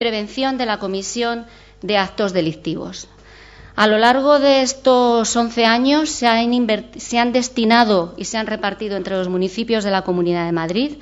prevención de la comisión de actos delictivos. A lo largo de estos 11 años se han, destinado y se han repartido entre los municipios de la Comunidad de Madrid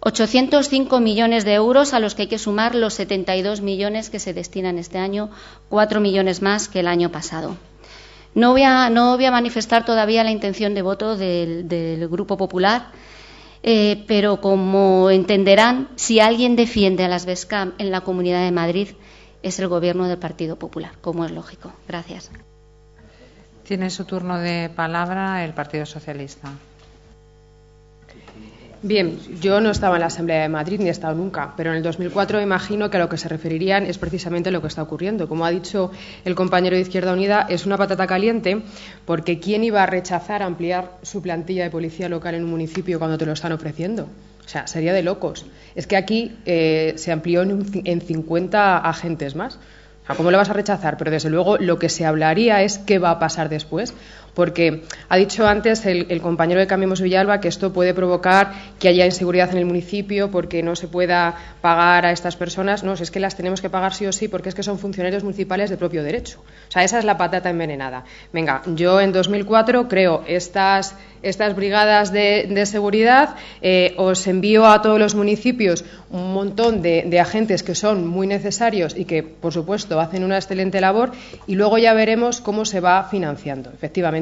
805 millones de euros, a los que hay que sumar los 72 millones que se destinan este año, cuatro millones más que el año pasado. No voy a, manifestar todavía la intención de voto del Grupo Popular eh, pero como entenderán, si alguien defiende a las BESCAM en la Comunidad de Madrid es el Gobierno del Partido Popular, como es lógico. Gracias. Tiene su turno de palabra el Partido Socialista. Bien, yo no estaba en la Asamblea de Madrid ni he estado nunca, pero en el 2004 imagino que a lo que se referirían es precisamente lo que está ocurriendo. Como ha dicho el compañero de Izquierda Unida, es una patata caliente porque ¿quién iba a rechazar ampliar su plantilla de policía local en un municipio cuando te lo están ofreciendo? O sea, sería de locos. Es que aquí eh, se amplió en, en 50 agentes más. ¿Cómo lo vas a rechazar? Pero desde luego lo que se hablaría es qué va a pasar después porque ha dicho antes el, compañero de Cambiemos Villalba que esto puede provocar que haya inseguridad en el municipio porque no se pueda pagar a estas personas. No, es que las tenemos que pagar sí o sí porque es que son funcionarios municipales de propio derecho. O sea, esa es la patata envenenada. Venga, yo en 2004 creo estas, estas brigadas de, seguridad, eh, os envío a todos los municipios un montón de, agentes que son muy necesarios y que, por supuesto, hacen una excelente labor y luego ya veremos cómo se va financiando, efectivamente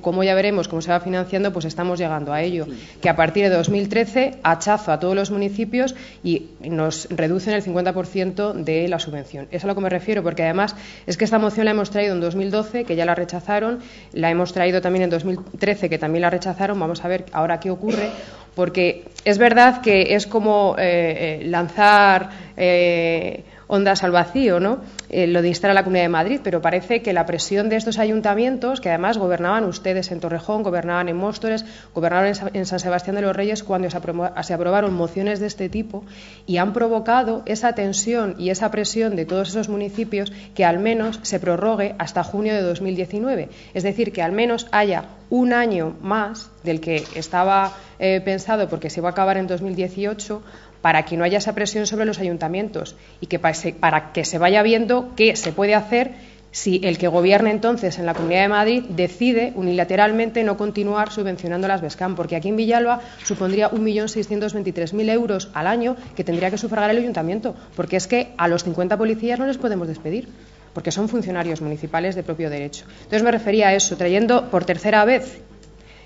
como ya veremos cómo se va financiando, pues estamos llegando a ello. Que a partir de 2013 hachazo a todos los municipios y nos reducen el 50% de la subvención. Es a lo que me refiero, porque además es que esta moción la hemos traído en 2012, que ya la rechazaron, la hemos traído también en 2013, que también la rechazaron. Vamos a ver ahora qué ocurre porque es verdad que es como eh, eh, lanzar eh, ondas al vacío, ¿no? Eh, lo de instar a la Comunidad de Madrid, pero parece que la presión de estos ayuntamientos, que además gobernaban ustedes en Torrejón, gobernaban en Móstoles, gobernaron en San Sebastián de los Reyes cuando se aprobaron mociones de este tipo y han provocado esa tensión y esa presión de todos esos municipios que al menos se prorrogue hasta junio de 2019. Es decir, que al menos haya un año más del que estaba eh, pensado porque se iba a acabar en 2018 para que no haya esa presión sobre los ayuntamientos y que para que se vaya viendo qué se puede hacer si el que gobierne entonces en la Comunidad de Madrid decide unilateralmente no continuar subvencionando las BESCAM, porque aquí en Villalba supondría 1.623.000 euros al año que tendría que sufragar el ayuntamiento, porque es que a los 50 policías no les podemos despedir, porque son funcionarios municipales de propio derecho. Entonces me refería a eso, trayendo por tercera vez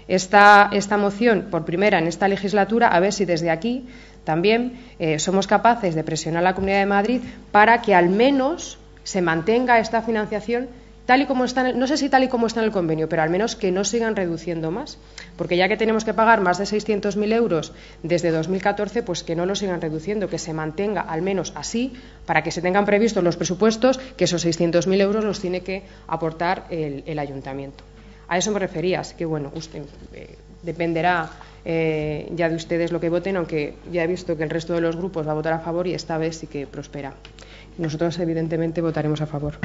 esta, esta moción, por primera en esta legislatura, a ver si desde aquí también eh, somos capaces de presionar a la Comunidad de Madrid para que al menos se mantenga esta financiación tal y como está, no sé si tal y como está en el convenio, pero al menos que no sigan reduciendo más, porque ya que tenemos que pagar más de 600.000 euros desde 2014, pues que no lo sigan reduciendo, que se mantenga al menos así, para que se tengan previstos los presupuestos, que esos 600.000 euros los tiene que aportar el, ayuntamiento. A eso me refería, así que bueno, usted, eh, dependerá eh, ya de ustedes lo que voten, aunque ya he visto que el resto de los grupos va a votar a favor y esta vez sí que prospera. Nosotros, evidentemente, votaremos a favor.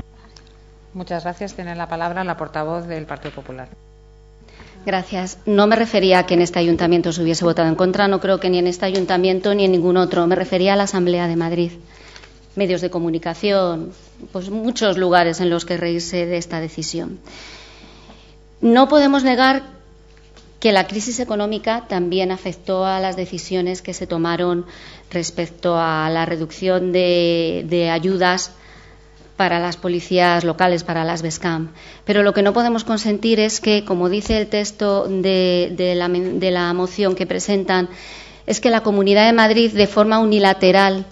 Muchas gracias. Tiene la palabra la portavoz del Partido Popular. Gracias. No me refería a que en este ayuntamiento se hubiese votado en contra. No creo que ni en este ayuntamiento ni en ningún otro. Me refería a la Asamblea de Madrid. Medios de comunicación, pues muchos lugares en los que reírse de esta decisión. No podemos negar que la crisis económica también afectó a las decisiones que se tomaron respecto a la reducción de, ayudas para las policías locales, para las BESCAM. Pero lo que no podemos consentir es que, como dice el texto de, la, de la moción que presentan, es que la Comunidad de Madrid, de forma unilateral,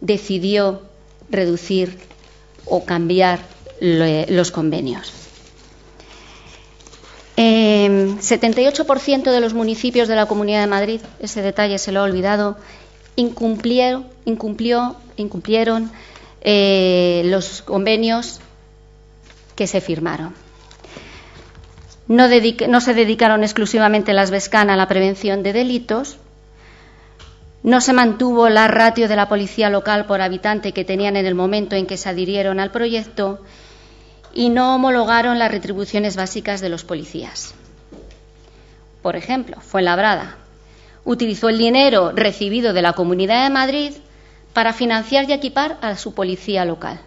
decidió reducir o cambiar los convenios. 78% de los municipios de la Comunidad de Madrid, ese detalle se lo ha olvidado, incumplieron, incumplió, eh, los convenios que se firmaron. No, se dedicaron exclusivamente las BESCAN a la prevención de delitos, no se mantuvo la ratio de la policía local por habitante que tenían en el momento en que se adhirieron al proyecto y no homologaron las retribuciones básicas de los policías. Por ejemplo, Fuenlabrada utilizó el dinero recibido de la Comunidad de Madrid para financiar y equipar a su policía local.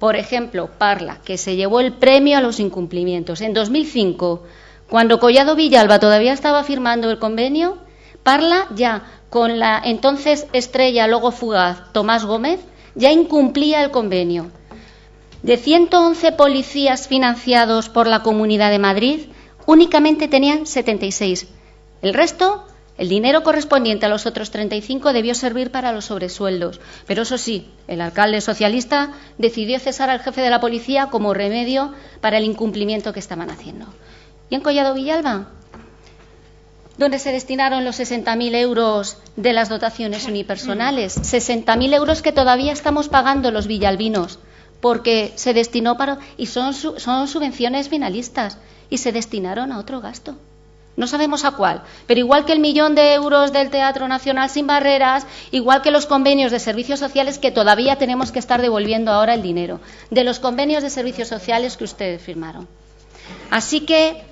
Por ejemplo, Parla, que se llevó el premio a los incumplimientos. En 2005, cuando Collado Villalba todavía estaba firmando el convenio, Parla ya con la entonces estrella luego fugaz Tomás Gómez ya incumplía el convenio. De 111 policías financiados por la Comunidad de Madrid, únicamente tenían 76. El resto el dinero correspondiente a los otros 35 debió servir para los sobresueldos, pero eso sí, el alcalde socialista decidió cesar al jefe de la policía como remedio para el incumplimiento que estaban haciendo. ¿Y en Collado Villalba? ¿Dónde se destinaron los 60.000 euros de las dotaciones unipersonales? 60.000 euros que todavía estamos pagando los villalbinos, porque se destinó para. y son, son subvenciones finalistas, y se destinaron a otro gasto. No sabemos a cuál, pero igual que el millón de euros del Teatro Nacional sin barreras, igual que los convenios de servicios sociales que todavía tenemos que estar devolviendo ahora el dinero, de los convenios de servicios sociales que ustedes firmaron. Así que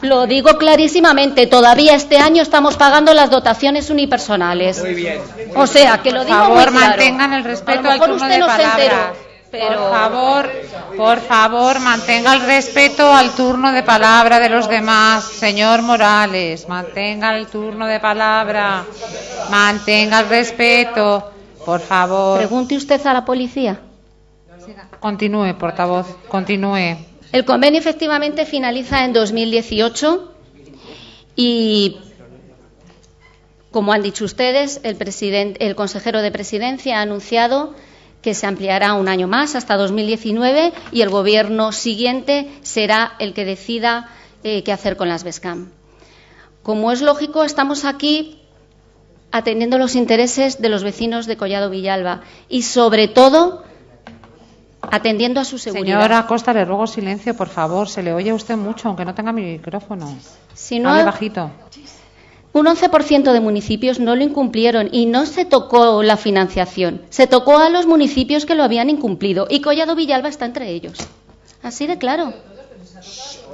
Lo digo clarísimamente, todavía este año estamos pagando las dotaciones unipersonales. Muy bien. O sea, que lo digo Por favor, mantengan el respeto al turno de palabra. Por favor, por favor, mantenga el respeto al turno de palabra de los demás. Señor Morales, mantenga el turno de palabra. Mantenga el respeto, por favor. Pregunte usted a la policía. Continúe, portavoz, continúe. El convenio efectivamente finaliza en 2018 y, como han dicho ustedes, el, el consejero de presidencia ha anunciado que se ampliará un año más hasta 2019 y el gobierno siguiente será el que decida eh, qué hacer con las BESCAM. Como es lógico, estamos aquí atendiendo los intereses de los vecinos de Collado Villalba y, sobre todo, atendiendo a su seguridad. Señora Costa, le ruego silencio, por favor. Se le oye a usted mucho, aunque no tenga micrófono. Si no, bajito. Un 11% de municipios no lo incumplieron y no se tocó la financiación. Se tocó a los municipios que lo habían incumplido y Collado Villalba está entre ellos. Así de claro.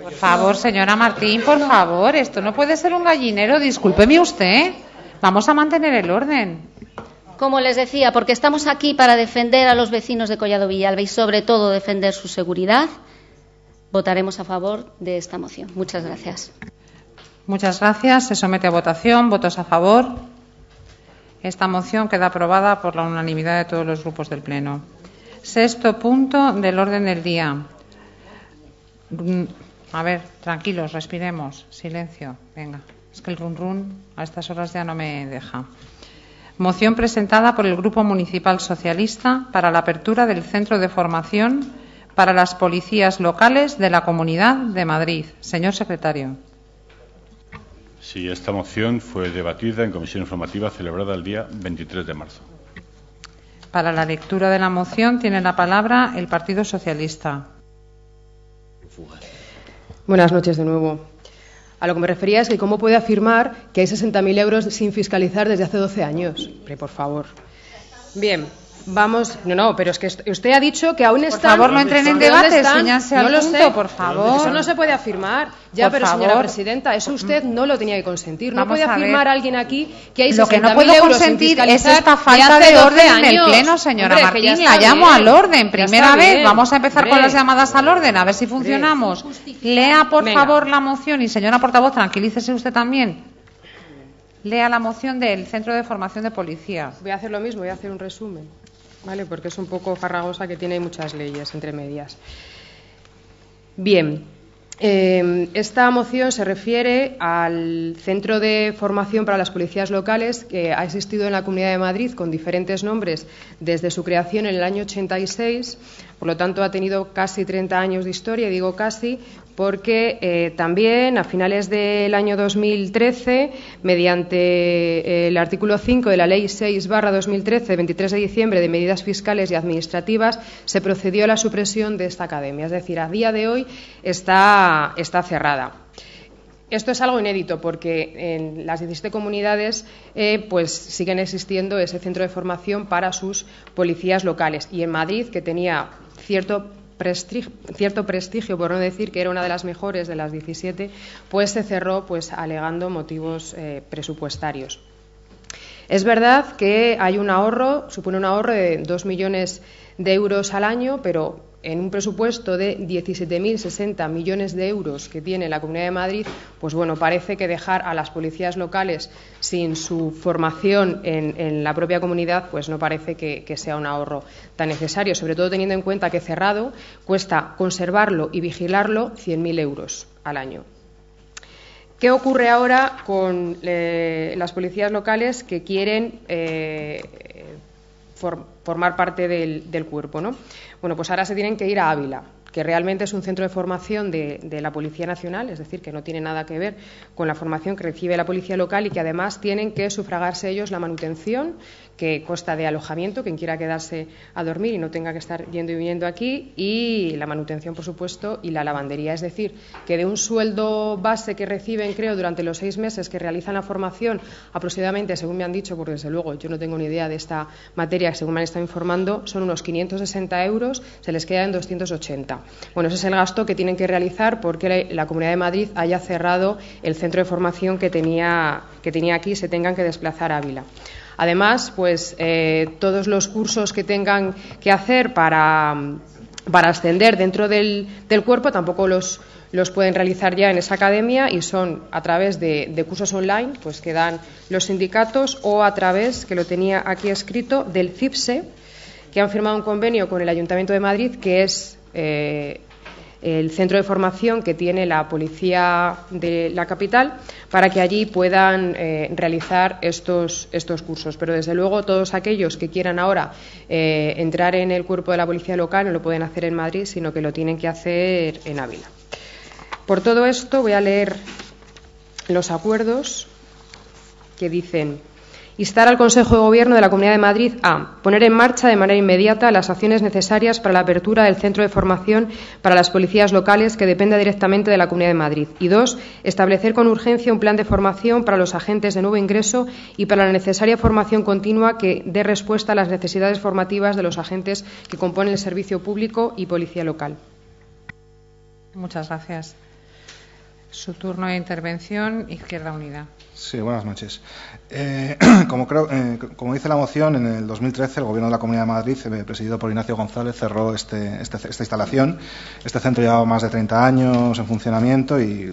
Por favor, señora Martín, por favor, esto no puede ser un gallinero. Discúlpeme usted. Vamos a mantener el orden. Como les decía, porque estamos aquí para defender a los vecinos de Collado Villalba y sobre todo defender su seguridad, votaremos a favor de esta moción. Muchas gracias. Muchas gracias. Se somete a votación. ¿Votos a favor? Esta moción queda aprobada por la unanimidad de todos los grupos del Pleno. Sexto punto del orden del día. Mm, a ver, tranquilos, respiremos. Silencio. Venga. Es que el run run a estas horas ya no me deja. Moción presentada por el Grupo Municipal Socialista para la apertura del Centro de Formación para las Policías Locales de la Comunidad de Madrid. Señor secretario. Sí, esta moción fue debatida en comisión informativa celebrada el día 23 de marzo. Para la lectura de la moción tiene la palabra el Partido Socialista. Buenas noches de nuevo. A lo que me refería es que cómo puede afirmar que hay 60.000 euros sin fiscalizar desde hace 12 años. por favor. Bien, Vamos, no, no, pero es que usted ha dicho que aún están. Por favor, no entren en debate, enséñanse al punto, por favor. Eso no se puede afirmar. Ya, pero señora presidenta, eso usted no lo tenía que consentir. No puede afirmar alguien aquí que hay Lo que no puedo consentir es esta falta de, orden en el pleno, señora Martín. La llamo al orden. Primera vez, vamos a empezar con las llamadas al orden, a ver si funcionamos. Lea, por favor, la moción y, señora portavoz, tranquilícese usted también. Lea la moción del Centro de Formación de Policía. Voy a hacer lo mismo, voy a hacer un resumen. ¿Vale? porque es un poco farragosa que tiene muchas leyes entre medias. Bien, eh, esta moción se refiere al Centro de Formación para las Policías Locales que ha existido en la Comunidad de Madrid con diferentes nombres desde su creación en el año 86. Por lo tanto, ha tenido casi 30 años de historia, digo casi, porque eh, también a finales del año 2013, mediante eh, el artículo 5 de la Ley 6-2013, de 23 de diciembre, de medidas fiscales y administrativas, se procedió a la supresión de esta academia. Es decir, a día de hoy está, cerrada. Esto es algo inédito porque en las 17 comunidades eh, pues siguen existiendo ese centro de formación para sus policías locales y en Madrid, que tenía cierto prestigio, por no decir que era una de las mejores de las 17, pues se cerró pues alegando motivos eh, presupuestarios. Es verdad que hay un ahorro, supone un ahorro de 2 millones de euros al año, pero en un presupuesto de 17.060 millones de euros que tiene la Comunidad de Madrid, pues bueno, parece que dejar a las policías locales sin su formación en, la propia comunidad, pues no parece que, sea un ahorro tan necesario, sobre todo teniendo en cuenta que cerrado cuesta conservarlo y vigilarlo 100.000 euros al año. ¿Qué ocurre ahora con eh, las policías locales que quieren eh, formar parte del, del cuerpo? ¿no? Bueno, pues ahora se tienen que ir a Ávila que realmente es un centro de formación de, la Policía Nacional, es decir, que no tiene nada que ver con la formación que recibe la Policía Local y que además tienen que sufragarse ellos la manutención que consta de alojamiento, quien quiera quedarse a dormir y no tenga que estar yendo y viniendo aquí, y la manutención, por supuesto, y la lavandería. Es decir, que de un sueldo base que reciben, creo, durante los seis meses que realizan la formación, aproximadamente, según me han dicho, porque desde luego yo no tengo ni idea de esta materia, según me han estado informando, son unos 560 euros, se les queda en 280. Bueno, ese es el gasto que tienen que realizar porque la Comunidad de Madrid haya cerrado el centro de formación que tenía, que tenía aquí y se tengan que desplazar a Ávila. Además, pues eh, todos los cursos que tengan que hacer para, ascender dentro del, cuerpo tampoco los, los pueden realizar ya en esa academia y son a través de, cursos online pues que dan los sindicatos o a través, que lo tenía aquí escrito, del CIPSE, que han firmado un convenio con el Ayuntamiento de Madrid, que es eh, el centro de formación que tiene la policía de la capital para que allí puedan eh, realizar estos, estos cursos. Pero desde luego todos aquellos que quieran ahora eh, entrar en el cuerpo de la policía local no lo pueden hacer en Madrid, sino que lo tienen que hacer en Ávila. Por todo esto voy a leer los acuerdos que dicen instar al Consejo de Gobierno de la Comunidad de Madrid a poner en marcha de manera inmediata las acciones necesarias para la apertura del centro de formación para las policías locales que dependa directamente de la Comunidad de Madrid. Y dos, establecer con urgencia un plan de formación para los agentes de nuevo ingreso y para la necesaria formación continua que dé respuesta a las necesidades formativas de los agentes que componen el servicio público y policía local. Muchas gracias. Su turno de intervención, Izquierda Unida. Sí, buenas noches. Eh, eh, como dice la moción, en el 2013 el Gobierno de la Comunidad de Madrid, eh, presidido por Ignacio González, cerró este, este, esta instalación. Este centro llevaba más de 30 años en funcionamiento y